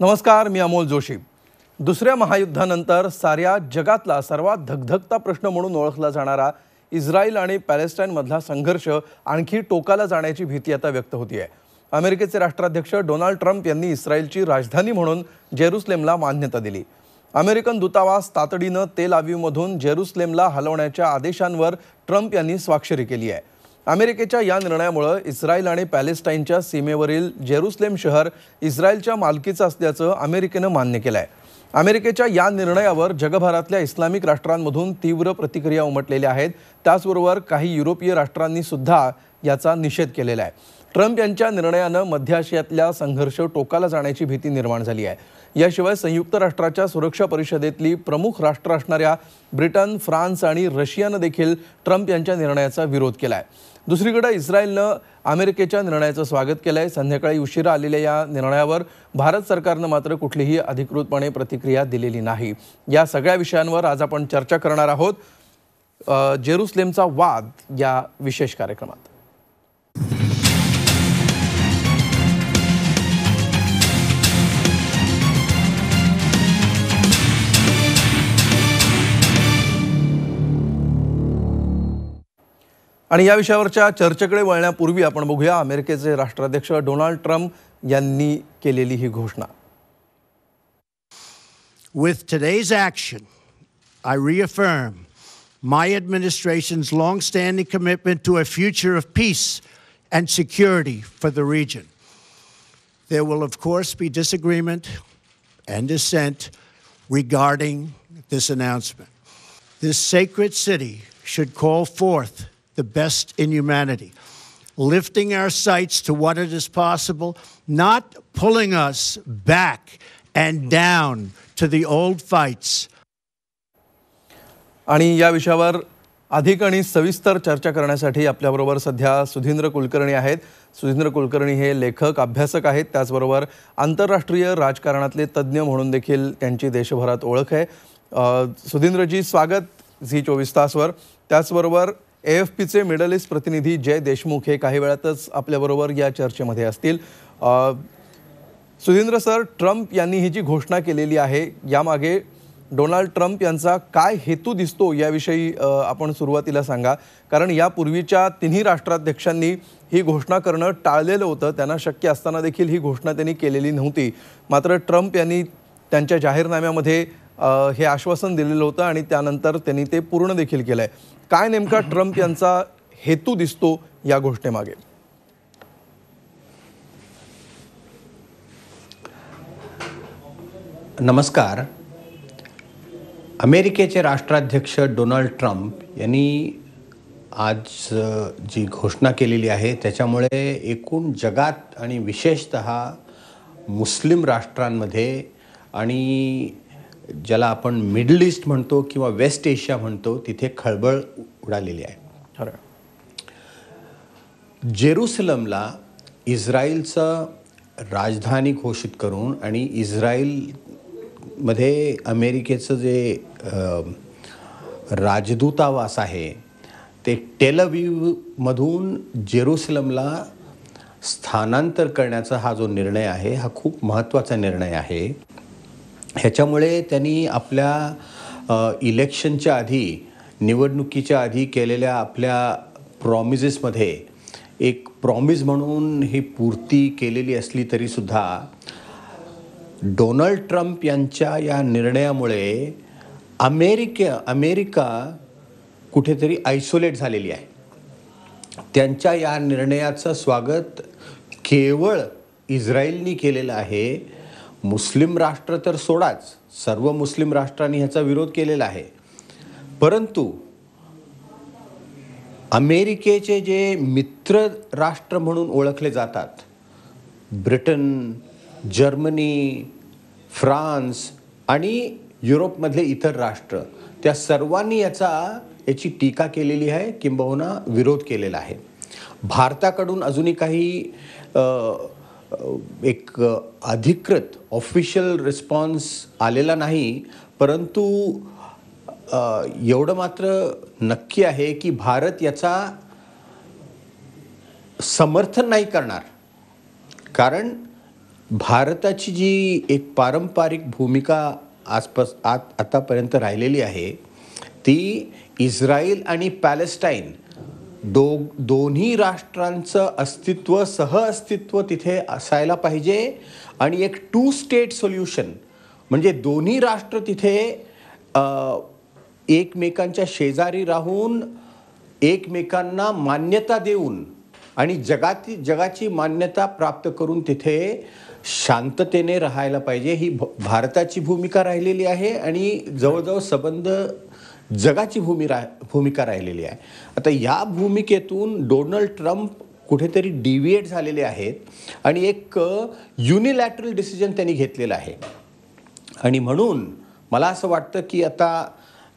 नमस्कार मी अमोल जोशी. दुसऱ्या महायुद्धानंतर साऱ्या जगातला सर्वात धगधगता प्रश्न म्हणून ओळखला जाणारा इस्रायल आणि पॅलेस्टाईनमधला संघर्ष आणखी टोकाला जाण्याची भीती आता व्यक्त होती आहे अमेरिकेचे राष्ट्राध्यक्ष डोनाल्ड ट्रम्प यांनी इस्रायलची राजधानी म्हणून जेरुसलेमला मान्यता दिली. अमेरिकन दूतावास तातडीनं तेल आवीवमधून जेरुसलेमला हलवण्याच्या आदेशांवर ट्रम्प यांनी स्वाक्षरी केली आहे. अमेरिकेच्या या निर्णयामुळं इस्रायल आणि पॅलेस्टाईनच्या सीमेवरील जेरुसलेम शहर इस्रायलच्या मालकीचं असल्याचं अमेरिकेनं मान्य केलं आहे अमेरिकेच्या या निर्णयावर जगभरातल्या इस्लामिक राष्ट्रांमधून तीव्र प्रतिक्रिया उमटलेल्या आहेत. त्याचबरोबर काही युरोपीय राष्ट्रांनी सुद्धा याचा निषेध केलेला आहे. ट्रम्प यांच्या निर्णयानं मध्य आशियातल्या संघर्ष टोकाला जाण्याची भीती निर्माण झाली आहे. याशिवाय संयुक्त राष्ट्राच्या सुरक्षा परिषदेतली प्रमुख राष्ट्र असणाऱ्या ब्रिटन फ्रान्स आणि रशियानं देखील ट्रम्प यांच्या निर्णयाचा विरोध केला आहे दुसरीकडे इस्रायलनं अमेरिकेच्या निर्णयाचं स्वागत केलं आहे संध्याकाळी उशिरा आलेल्या या निर्णयावर भारत सरकारनं मात्र कुठलीही अधिकृतपणे प्रतिक्रिया दिलेली नाही. या सगळ्या विषयांवर आज आपण चर्चा करणार आहोत. जेरुसलेमचा वाद या विशेष कार्यक्रमात. आणि या विषयावरच्या चर्चेकडे वळण्यापूर्वी आपण बघूया अमेरिकेचे राष्ट्राध्यक्ष डोनाल्ड ट्रम्प यांनी केलेली ही घोषणा With today's action, I reaffirm my administration's longstanding commitment to a future of peace and security for the region. There will, of course, be disagreement and dissent regarding this announcement. This sacred city should call forth the best in humanity, lifting our sights to what it is possible, not pulling us back and down to the old fights. आणि या विषयावर अधिक आणि सविस्तर चर्चा करण्यासाठी आपल्याबरोबर सध्या सुधींद्र कुलकर्णी आहेत. सुधींद्र कुलकर्णी हे लेखक अभ्यासक आहेत. त्याचबरोबर आंतरराष्ट्रीय राजकारणातले तज्ज्ञ म्हणून देखील त्यांची देशभरात ओळख आहे. अ, सुधींद्रजी स्वागत झी चोवीस तासवर. त्याचबरोबर ए एफ पीचे मिडल ईस्ट प्रतिनिधी जय देशमुख हे काही वेळातच आपल्याबरोबर या चर्चेमध्ये असतील. सुधींद्र सर ट्रम्प यांनी ही जी घोषणा केलेली आहे यामागे डोनाल्ड ट्रम्प यांचा काय हेतू दिसतो याविषयी आपण सुरुवातीला सांगा. कारण यापूर्वीच्या तिन्ही राष्ट्राध्यक्षांनी ही घोषणा करणं टाळलेलं होतं. त्यांना शक्य असताना देखील ही घोषणा त्यांनी केलेली नव्हती. मात्र ट्रम्प यांनी त्यांच्या जाहीरनाम्यामध्ये हे आश्वासन दिलेलं होतं आणि त्यानंतर त्यांनी ते पूर्ण देखील केलं आहे काय नेमका ट्रम्प यांचा हेतू दिसतो या घोषणेमागे? नमस्कार. अमेरिकेचे राष्ट्राध्यक्ष डोनाल्ड ट्रम्प यांनी आज जी घोषणा केलेली आहे त्याच्यामुळे एकूण जगात आणि विशेषत मुस्लिम राष्ट्रांमध्ये आणि ज्याला आपण मिडल ईस्ट म्हणतो किंवा वेस्ट एशिया म्हणतो तिथे खळबळ उडालेली आहे. खरं. जेरुसलमला इस्रायलचं राजधानी घोषित करून आणि इस्रायलमध्ये अमेरिकेचं जे राजदूतावास आहे ते टेलवीवमधून जेरुसलमला स्थानांतर करण्याचा हा जो निर्णय आहे हा खूप महत्त्वाचा निर्णय आहे. ह्याच्यामुळे त्यांनी आपल्या इलेक्शनच्या आधी निवडणुकीच्या आधी केलेल्या आपल्या प्रॉमिजेसमध्ये एक प्रॉमिस म्हणून ही पूर्ती केलेली असली तरीसुद्धा डोनाल्ड ट्रम्प यांच्या या निर्णयामुळे अमेरिके अमेरिका कुठेतरी आयसोलेट झालेली आहे. त्यांच्या या निर्णयाचं स्वागत केवळ इस्रायलनी केलेलं आहे मुस्लिम राष्ट्र तर सोडाच सर्व मुस्लिम राष्ट्रांनी ह्याचा विरोध केलेला आहे. परंतु अमेरिकेचे जे मित्र राष्ट्र म्हणून ओळखले जातात ब्रिटन जर्मनी फ्रान्स आणि युरोपमधले इतर राष्ट्र त्या सर्वांनी याचा याची टीका केलेली आहे किंबहुना विरोध केलेला आहे. भारताकडून अजूनही काही एक अधिकृत ऑफिशियल रिस्पॉन्स आलेला नाही परंतु एवढं मात्र नक्की आहे की भारत याचा समर्थन नाही करणार. कारण भारताची जी एक पारंपरिक भूमिका आसपास आत आतापर्यंत राहिलेली आहे ती इस्रायल आणि पॅलेस्टाईन दो दोन्ही राष्ट्रांचं अस्तित्व सहअस्तित्व तिथे असायला पाहिजे. आणि एक टू स्टेट सोल्युशन म्हणजे दोन्ही राष्ट्र तिथे एकमेकांच्या शेजारी राहून एकमेकांना मान्यता देऊन आणि जगाती जगाची मान्यता प्राप्त करून तिथे शांततेने राहायला पाहिजे. ही भ- भारताची भूमिका राहिलेली आहे. आणि जवळजवळ संबंध जगाची भूमी रा भूमिका राहिलेली आहे. आता या भूमिकेतून डोनाल्ड ट्रम्प कुठेतरी डिव्हिएट झालेले आहेत आणि एक युनिलॅटरल डिसिजन त्यांनी घेतलेलं आहे. आणि म्हणून मला असं वाटतं की आता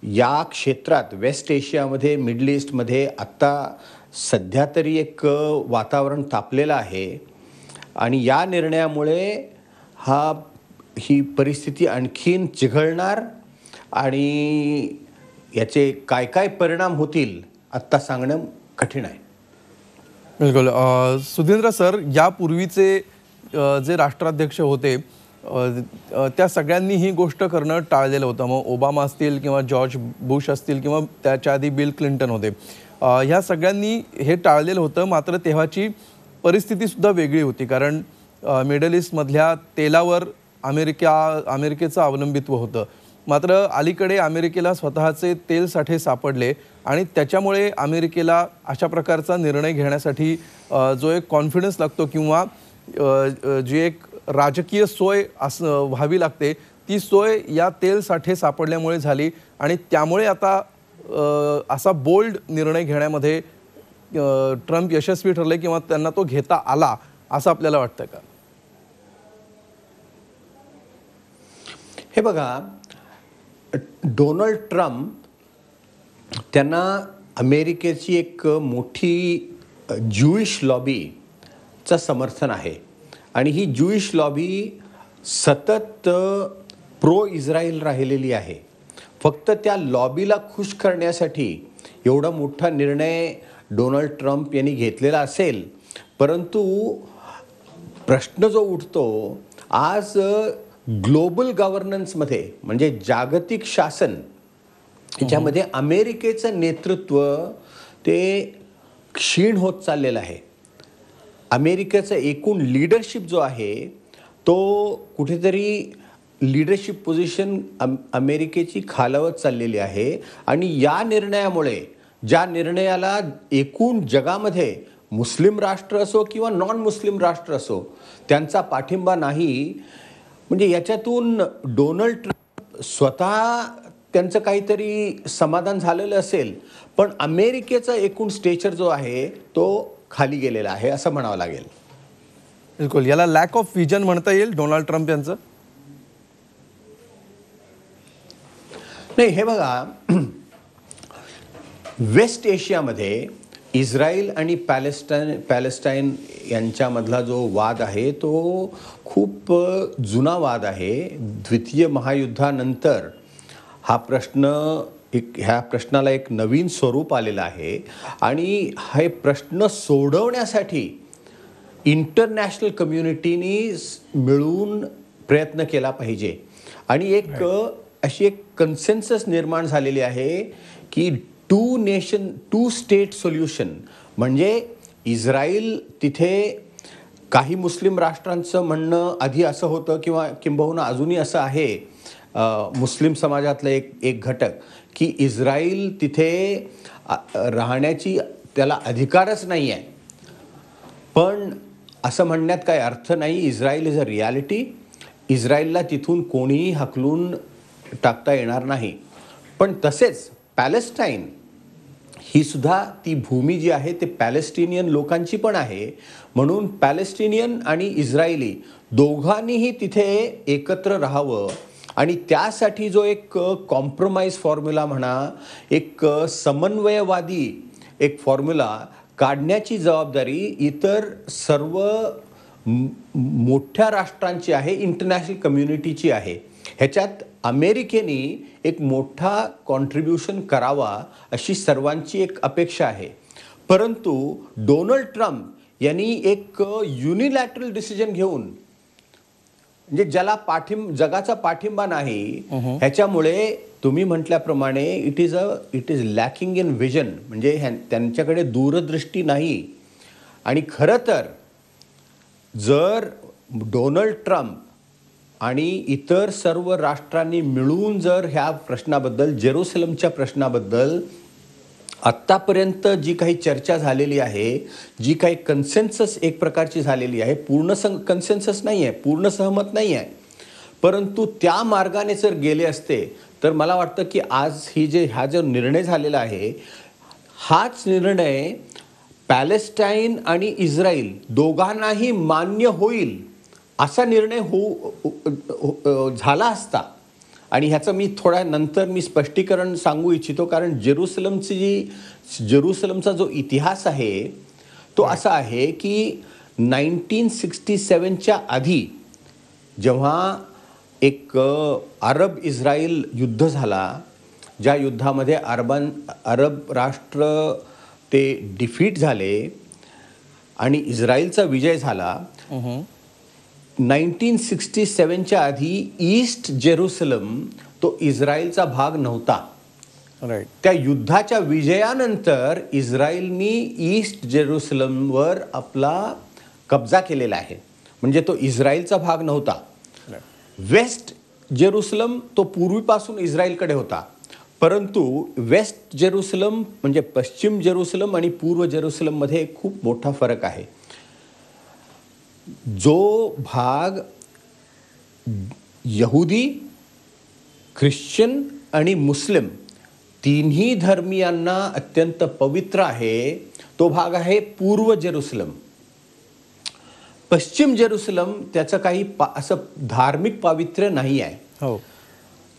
या क्षेत्रात वेस्ट एशियामध्ये मिडल ईस्टमध्ये आत्ता सध्या तरी एक वातावरण तापलेलं आहे. आणि या निर्णयामुळे हा ही परिस्थिती आणखीन चिघळणार आणि याचे काय काय परिणाम होतील आत्ता सांगणं कठीण आहे. बिलकुल. सुधींद्र सर यापूर्वीचे जे राष्ट्राध्यक्ष होते त्या सगळ्यांनी ही गोष्ट करणं टाळलेलं होतं. मग ओबामा असतील किंवा जॉर्ज बुश असतील किंवा त्याच्या आधी बिल क्लिंटन होते. ह्या सगळ्यांनी हे टाळलेलं होतं मात्र तेव्हाची परिस्थितीसुद्धा वेगळी होती. कारण मिडल ईस्टमधल्या तेलावर अमेरिका अमेरिकेचं अवलंबित्व होतं. मात्र अलीकडे अमेरिकेला स्वतःचे तेल साठे सापडले आणि त्याच्यामुळे अमेरिकेला अशा प्रकारचा निर्णय घेण्यासाठी जो एक कॉन्फिडन्स लागतो किंवा जी एक राजकीय सोय असं व्हावी लागते ती सोय या तेल साठे सापडल्यामुळे झाली आणि त्यामुळे आता असा बोल्ड निर्णय घेण्यामध्ये ट्रम्प यशस्वी ठरले किंवा त्यांना तो घेता आला असं आपल्याला वाटतं का? हे बघा डोनाल्ड ट्रम्प त्यांना अमेरिकेची एक मोठी ज्युईश लॉबीचं समर्थन आहे. आणि ही ज्युईश लॉबी सतत प्रो इस्रायल राहिलेली आहे. फक्त त्या लॉबीला खुश करण्यासाठी एवढा मोठा निर्णय डोनाल्ड ट्रम्प यांनी घेतलेला असेल परंतु प्रश्न जो उठतो आज ग्लोबल गव्हर्नन्समध्ये म्हणजे जागतिक शासन याच्यामध्ये अमेरिकेचं नेतृत्व ते क्षीण होत चाललेलं आहे. अमेरिकेचं एकूण लीडरशिप जो आहे तो कुठेतरी लीडरशिप पोझिशन अम अमेरिकेची खालावत चाललेली आहे. आणि या निर्णयामुळे ज्या निर्णयाला एकूण जगामध्ये मुस्लिम राष्ट्र असो किंवा नॉन मुस्लिम राष्ट्र असो त्यांचा पाठिंबा नाही म्हणजे याच्यातून डोनाल्ड ट्रम्प स्वतः त्यांचं काहीतरी समाधान झालेलं असेल पण अमेरिकेचा एकूण स्टेचर जो आहे तो खाली गेलेला आहे असं म्हणावं लागेल. बिलकुल. याला लॅक ऑफ विजन म्हणता येईल डोनाल्ड ट्रम्प यांचं? नाही हे बघा वेस्ट एशियामध्ये इस्रायल आणि पॅलेस्टाईन पॅलेस्टाईन यांच्यामधला जो वाद आहे तो खूप जुना वाद आहे. द्वितीय महायुद्धानंतर हा प्रश्न एक ह्या प्रश्नाला एक नवीन स्वरूप आलेलं आहे. आणि हे प्रश्न सोडवण्यासाठी इंटरनॅशनल कम्युनिटीनी मिळून प्रयत्न केला पाहिजे. आणि एक अशी एक कन्सेन्सस निर्माण झालेली आहे की two nation two state solution म्हणजे इस्रायल तिथे काही मुस्लिम राष्ट्रांचं म्हणणं आधी असं होतं किंवा किंबहुना अजूनही असं आहे मुस्लिम समाजातलं एक एक घटक की इस्रायल तिथे राहण्याची त्याला अधिकारच नाही आहे पण असं म्हणण्यात काही अर्थ नाही. इस्रायल इज अ रियालिटी इस्रायलला तिथून कोणीही हकलून टाकता येणार नाही. पण तसेच पॅलेस्टाईन ही सुद्धा ती भूमी जी आहे ते पॅलेस्टिनियन लोकांची पण आहे. म्हणून पॅलेस्टिनियन आणि इस्रायली दोघांनीही तिथे एकत्र राहावं. आणि त्यासाठी जो एक कॉम्प्रोमाइज फॉर्म्युला म्हणा एक समन्वयवादी एक फॉर्म्युला काढण्याची जबाबदारी इतर सर्व मोठ्या राष्ट्रांची आहे इंटरनॅशनल कम्युनिटीची आहे. ह्याच्यात अमेरिकेने एक मोठा कॉन्ट्रीब्युशन करावा अशी सर्वांची एक अपेक्षा आहे. परंतु डोनाल्ड ट्रम्प यांनी एक युनिलॅटरल डिसिजन घेऊन म्हणजे ज्याला पाठिंब जगाचा पाठिंबा नाही ह्याच्यामुळे तुम्ही म्हटल्याप्रमाणे it is a it is lacking in vision म्हणजे ह्या- त्यांच्याकडे दूरदृष्टी नाही. आणि खरं तर जर डोनाल्ड ट्रम्प आणि इतर सर्व राष्ट्रांनी मिळून जर ह्या प्रश्नाबद्दल जेरुसलमच्या प्रश्नाबद्दल आत्तापर्यंत जी काही चर्चा झालेली आहे जी काही कन्सेन्सस एक प्रकारची झालेली आहे पूर्ण सं कन्सेन्सस नाही आहे पूर्ण सहमत नाही आहे परंतु त्या मार्गाने जर गेले असते तर मला वाटतं की आज ही जे हा जो निर्णय झालेला आहे हाच निर्णय पॅलेस्टाईन आणि इस्रायल दोघांनाही मान्य होईल. असा निर्णय होऊ झाला असता. आणि ह्याचं मी थोड्या नंतर मी स्पष्टीकरण सांगू इच्छितो कारण जेरुसलमची जी जेरुसलमचा जो इतिहास आहे तो असा आहे की नाईन्टीन सिक्स्टी सेवनच्या आधी जेव्हा एक अरब इस्रायल युद्ध झाला ज्या युद्धामध्ये अरबान अरब राष्ट्र ते डिफीट झाले आणि इस्रायलचा विजय झाला नाईन्टीन सिक्स्टी सेवनच्या आधी ईस्ट जेरुसलम तो इस्रायलचा भाग नव्हता. राईट त्या युद्धाच्या विजयानंतर इस्रायलनी ईस्ट जेरुसलमवर आपला कब्जा केलेला आहे. म्हणजे तो इस्रायलचा भाग नव्हता. वेस्ट जेरुसलम तो पूर्वीपासून इस्रायलकडे होता. परंतु वेस्ट जेरुसलम म्हणजे पश्चिम जेरुसलम आणि पूर्व जेरुसलममध्ये खूप मोठा फरक आहे. जो भाग यहुदी ख्रिश्चन आणि मुस्लिम तिन्ही धर्मियांना अत्यंत पवित्र आहे तो भाग आहे पूर्व जेरुसलम. पश्चिम जेरुसलम त्याचं काही पा असं धार्मिक पावित्र्य नाही आहे. हो.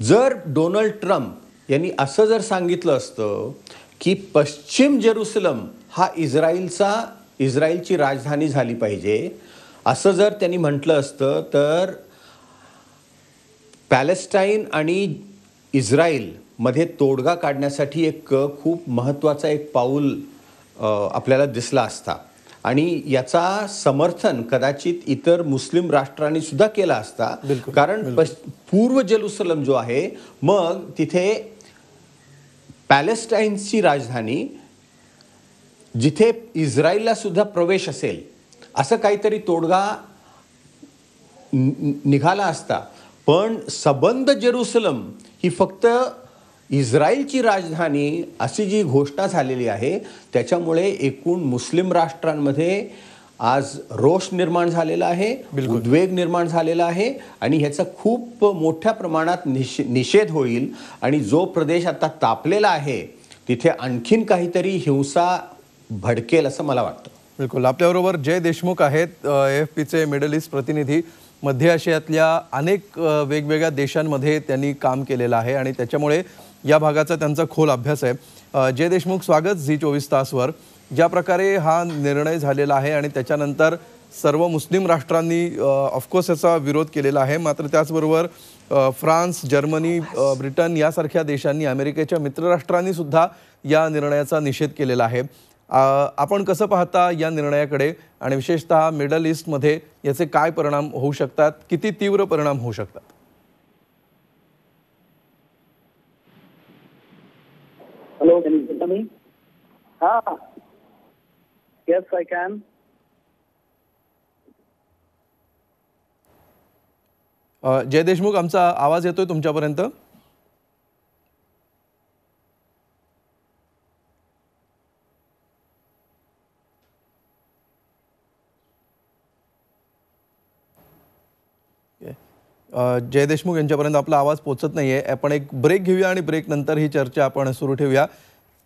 जर डोनाल्ड ट्रम्प यांनी असं जर सांगितलं असतं की पश्चिम जेरुसलम हा इस्रायलचा इस्रायलची राजधानी झाली पाहिजे असं जर त्यांनी म्हटलं असतं तर पॅलेस्टाईन आणि इस्रायलमध्ये तोडगा काढण्यासाठी एक खूप महत्त्वाचा एक पाऊल आपल्याला दिसला असता. आणि याचा समर्थन कदाचित इतर मुस्लिम राष्ट्रांनी सुद्धा केला असता. कारण पश पूर्व जेरुसलम जो आहे मग तिथे पॅलेस्टाईनची राजधानी जिथे इस्रायलला सुद्धा प्रवेश असेल असं काहीतरी तोडगा निघाला असता. पण सबंध जेरुसलम ही फक्त इस्रायलची राजधानी अशी जी घोषणा झालेली आहे त्याच्यामुळे एकूण मुस्लिम राष्ट्रांमध्ये आज रोष निर्माण झालेला आहे उद्वेग निर्माण झालेला आहे आणि ह्याचा खूप मोठ्या प्रमाणात निष निषेध होईल आणि जो प्रदेश आता तापलेला आहे तिथे आणखीन काहीतरी हिंसा भडकेल असं मला वाटतं. बिलकुल. आपल्याबरोबर जय देशमुख आहेत एफ पीचे मिडल ईस्ट प्रतिनिधी. मध्य आशियातल्या अनेक वेगवेगळ्या देशांमध्ये त्यांनी काम केलेलं आहे आणि त्याच्यामुळे या भागाचा त्यांचा खोल अभ्यास आहे. जय देशमुख स्वागत झी चोवीस तासवर. ज्या प्रकारे हा निर्णय झालेला आहे आणि त्याच्यानंतर सर्व मुस्लिम राष्ट्रांनी ऑफकोर्स याचा विरोध केलेला आहे. मात्र त्याचबरोबर फ्रान्स जर्मनी ब्रिटन यासारख्या देशांनी अमेरिकेच्या मित्रराष्ट्रांनी सुद्धा या निर्णयाचा निषेध केलेला आहे. आपण कसं पाहता या निर्णयाकडे आणि विशेषतः मिडल ईस्टमध्ये याचे काय परिणाम होऊ शकतात? किती तीव्र परिणाम होऊ शकतात? I can. अ, जय देशमुख आमचा आवाज येतोय तुमच्यापर्यंत? जय देशमुख यांच्यापर्यंत आपला आवाज पोचत नाही आहे आपण एक ब्रेक घेऊया आणि ब्रेक नंतर ही चर्चा आपण सुरू ठेवूया.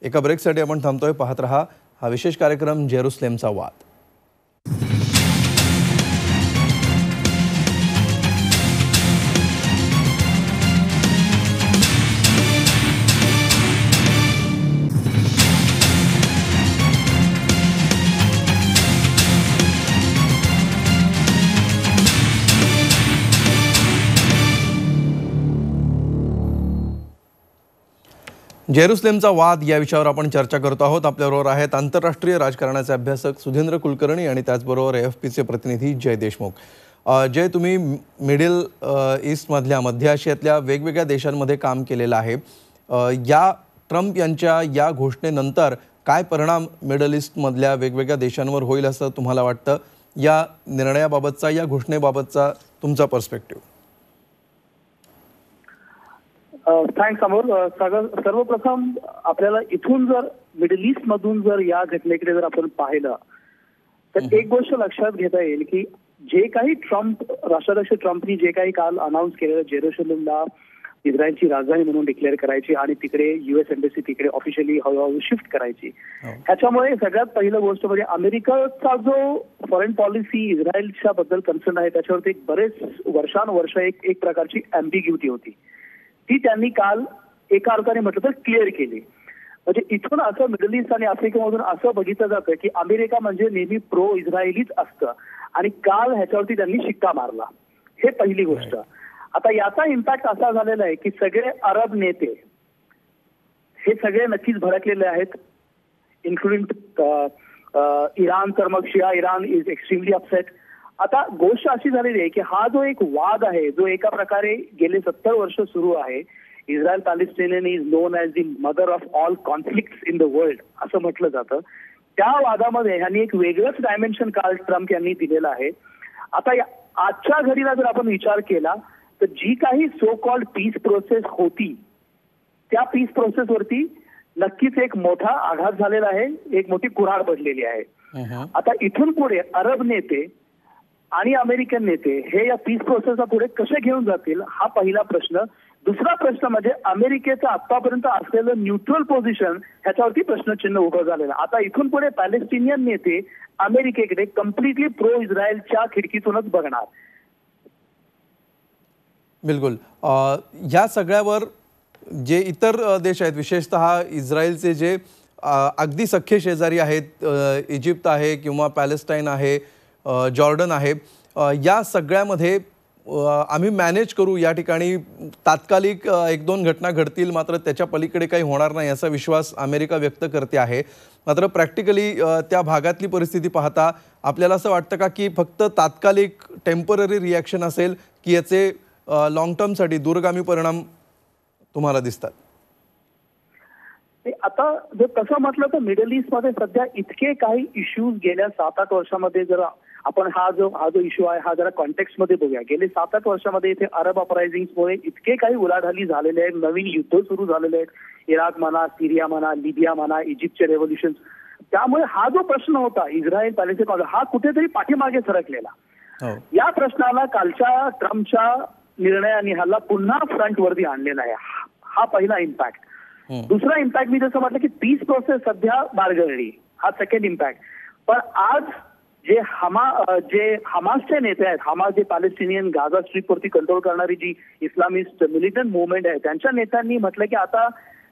एका ब्रेकसाठी आपण थांबतोय. पाहत रहा हा विशेष कार्यक्रम जेरुसलेमचा वाद. जेरुसलेमचा वाद या विषयावर आपण चर्चा करतो आहोत. आपल्याबरोबर आहेत आंतरराष्ट्रीय राजकारणाचे अभ्यासक सुधेंद्र कुलकर्णी आणि त्याचबरोबर एफ पीचे प्रतिनिधी जय देशमुख. जय तुम्ही मिडल ईस्टमधल्या मध्य आशियातल्या वेगवेगळ्या देशांमध्ये काम केलेलं आहे. या ट्रम्प यांच्या या घोषणेनंतर काय परिणाम मिडल ईस्टमधल्या वेगवेगळ्या देशांवर होईल असं तुम्हाला वाटतं? या निर्णयाबाबतचा या घोषणेबाबतचा तुमचा पर्स्पेक्टिव्ह थँक्स अमोल. सगळं सर्वप्रथम आपल्याला इथून जर मिडल ईस्ट मधून जर या घटनेकडे जर आपण पाहिलं तर एक गोष्ट लक्षात घेता येईल की जे काही ट्रम्प राष्ट्राध्यक्ष ट्रम्पनी जे काही काल अनाऊन्स केलेलं जेरुसलेमला इस्रायलची राजधानी म्हणून डिक्लेअर करायची आणि तिकडे युएस एम्बेसी तिकडे ऑफिशियली हळूहळू शिफ्ट करायची. ह्याच्यामुळे सगळ्यात पहिलं गोष्ट म्हणजे अमेरिकेचा जो फॉरेन पॉलिसी इस्रायलच्या बद्दल कन्सर्न आहे त्याच्यावरती एक बरेच वर्षानुवर्ष एक एक प्रकारची अँबिग्युटी होती. ती त्यांनी काल एका अर्थाने म्हटलं तर क्लिअर केली. म्हणजे इथून असं मिडल ईस्ट आणि आफ्रिकेमधून असं बघितलं जातं की अमेरिका म्हणजे नेहमी प्रो इस्रायलीच असतं आणि काल ह्याच्यावरती त्यांनी शिक्का मारला. हे पहिली गोष्ट. आता याचा इम्पॅक्ट असा झालेला आहे की सगळे अरब नेते हे सगळे नक्कीच भडकलेले आहेत इन्क्लुडिंग इराण तर मग Shia Iran is extremely upset आता गोष्ट अशी झालेली आहे की हा जो एक वाद आहे जो एका प्रकारे गेले सत्तर वर्ष सुरू आहे Israel Palestinian is known as the mother of all conflict in the world असं म्हटलं जातं. त्या वादामध्ये ह्यांनी एक वेगळंच डायमेन्शन काल ट्रम्प यांनी दिलेलं आहे. आता आजच्या घडीला जर आपण विचार केला तर जी काही सो कॉल्ड पीस प्रोसेस होती त्या पीस प्रोसेसवरती नक्कीच एक मोठा आघात झालेला आहे एक मोठी कुऱ्हाड पडलेली आहे. आता इथून पुढे अरब नेते आणि अमेरिकन नेते हे या पीस प्रोसेसला पुढे कसे घेऊन जातील हा पहिला प्रश्न. दुसरा प्रश्न म्हणजे अमेरिकेचं आतापर्यंत असलेलं न्यूट्रल पोझिशन ह्याच्यावरती प्रश्नचिन्ह उभं झालेलं. आता इथून पुढे पॅलेस्टिनियन नेते अमेरिकेकडे कम्प्लिटली प्रो इस्रायलच्या खिडकीतूनच बघणार. बिलकुल. या सगळ्यावर जे इतर देश आहेत विशेषतः इस्रायलचे जे अगदी सख्खे शेजारी आहेत इजिप्त आहे किंवा पॅलेस्टाईन आहे जॉर्डन आहे. या सगळ्यामध्ये आम्ही मॅनेज करू या ठिकाणी. तात्कालिक एक दोन घटना घडतील मात्र त्याच्या पलीकडे काही होणार नाही असा विश्वास अमेरिका व्यक्त करते आहे. मात्र प्रॅक्टिकली त्या भागातली परिस्थिती पाहता आपल्याला असं वाटतं का की फक्त तात्कालिक टेंपररी रिॲक्शन असेल की याचे लॉंग टर्मसाठी दूरगामी परिणाम तुम्हाला दिसतात? आता जर तसं म्हटलं तर मिडल ईस्टमध्ये सध्या इतके काही इश्यूज गेल्या सात आठ वर्षामध्ये जर आपण हा जो हा जो इश्यू आहे हा जरा कॉन्टेक्स्टमध्ये बघूया. गेले सात आठ वर्षामध्ये इथे अरब अपरायझिंगमुळे इतके काही उलाढाली झालेले आहेत नवीन युद्ध सुरू झालेले आहेत. इराक म्हणा सिरिया म्हणा लिबिया म्हणा इजिप्तचे रेव्होल्युशन त्यामुळे हा जो प्रश्न होता इस्रायल पॅलेस्टाईन हा कुठेतरी पाठीमागे सरकलेला. हो. या प्रश्नाला कालच्या ट्रम्पच्या निर्णयाने ह्याला पुन्हा फ्रंटवरती आणलेला आहे. हा- हा पहिला इम्पॅक्ट हम्म. दुसरा इम्पॅक्ट मी जसं म्हटलं की पीस प्रोसेस सध्या बारगळली. हा सेकंड इम्पॅक्ट पण आज जे हमा जे हमासचे नेते आहेत हमास जे पॅलेस्टिनियन गाझा स्ट्रीपवरती कंट्रोल करणारी जी इस्लामिस्ट मिलिटंट मुवमेंट आहे त्यांच्या नेत्यांनी म्हटलं की आता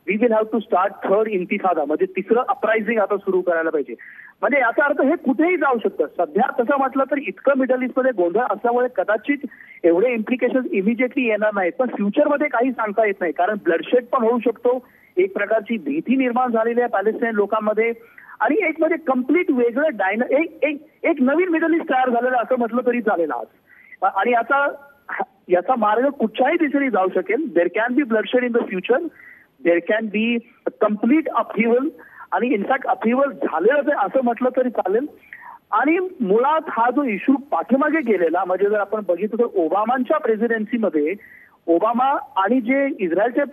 we will have to start third intifada म्हणजे तिसरं अपरायझिंग आता सुरू करायला पाहिजे. म्हणजे याचा अर्थ हे कुठेही जाऊ शकतं. सध्या तसं म्हटलं तर इतकं मिडल ईस्टमध्ये गोंधळ असल्यामुळे कदाचित एवढे इम्प्लिकेशन इमिजिएटली येणार नाहीत. पण फ्युचरमध्ये काही सांगता येत नाही कारण ब्लडशेड पण होऊ शकतो. एक प्रकारची भीती निर्माण झालेली आहे पॅलेस्टाईन लोकांमध्ये. आणि एक म्हणजे कंप्लीट वेगळं डायन एक एक एक नवीन मिडल ईस्ट तयार झालेलं असं म्हटलं तरी चालेल आज. आणि आता याचा मार्ग कुठच्याही दिशेने जाऊ शकेल. There can be bloodshed in the future there can be complete upheaval आणि इनफॅक्ट अप्रिवल झालेलं आहे असं म्हटलं तरी चालेल. आणि मुळात हा जो इश्यू पाठीमागे गेलेला म्हणजे जर आपण बघितलं तर ओबामांच्या प्रेसिडेन्सीमध्ये ओबामा आणि जे इस्रायलचे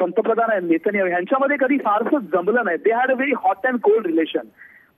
पंतप्रधान आहेत नेतन्याहू यांच्यामध्ये कधी फारसं जमलं नाही. They had a very hot and cold relation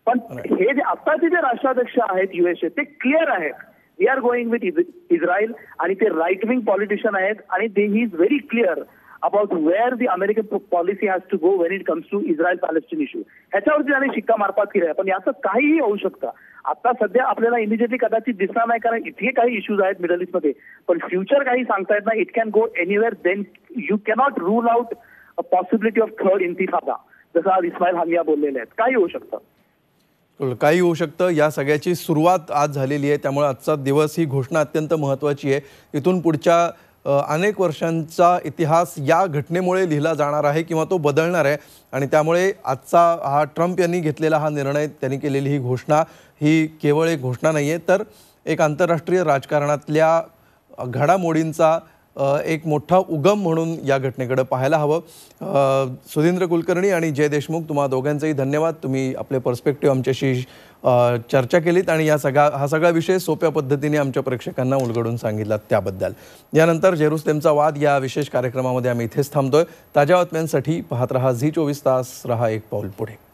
पण हे जे आताचे जे राष्ट्राध्यक्ष आहेत युएसचे ते क्लिअर आहेत. We are going with Israel आणि ते राईट विंग पॉलिटिशियन आहेत आणि they he is very clear about where the American policy has to go when it comes to Israel Palestine issue ह्याच्यावरती त्याने शिक्का मारपात केली आहे. पण याचं काहीही होऊ शकतं. आता सध्या आपल्याला इमिजिएटली कदाचित दिसणार नाही कारण इथे काही इश्यूज आहेत मिडल ईस्टमध्ये पण फ्युचर काही सांगता येत नाही. It can go anywhere then you cannot rule out a possibility of third intifada जसं आज इस्माईल हानिया बोललेले आहेत. काही होऊ शकतं. काही होऊ शकतं. या सगळ्याची सुरुवात आज झालेली आहे. त्यामुळे आजचा दिवस ही घोषणा अत्यंत महत्त्वाची आहे. इथून पुढच्या अनेक वर्षांचा इतिहास या घटनेमुळे लिहिला जाणार आहे किंवा तो बदलणार आहे. आणि त्यामुळे आजचा हा ट्रम्प यांनी घेतलेला हा निर्णय त्यांनी केलेली ही घोषणा ही केवळ एक घोषणा नाही आहे तर एक आंतरराष्ट्रीय राजकारणातल्या घडामोडींचा एक मोठा उगम म्हणून या घटनेकडे पाहायला हवं. सुधींद्र कुलकर्णी आणि जय देशमुख तुम्हा दोघांचेही धन्यवाद. तुम्ही आपले पर्स्पेक्टिव्ह आमच्याशी चर्चा केलीत आणि या सगळा हा सगळा विषय सोप्या पद्धतीने आमच्या प्रेक्षकांना उलगडून सांगितला त्याबद्दल. यानंतर जेरुसलेमचा वाद या विशेष कार्यक्रमामध्ये आम्ही इथेच थांबतोय. ताज्या बातम्यांसाठी पाहत रहा झी चोवीस तास रहा एक पाऊल पुढे.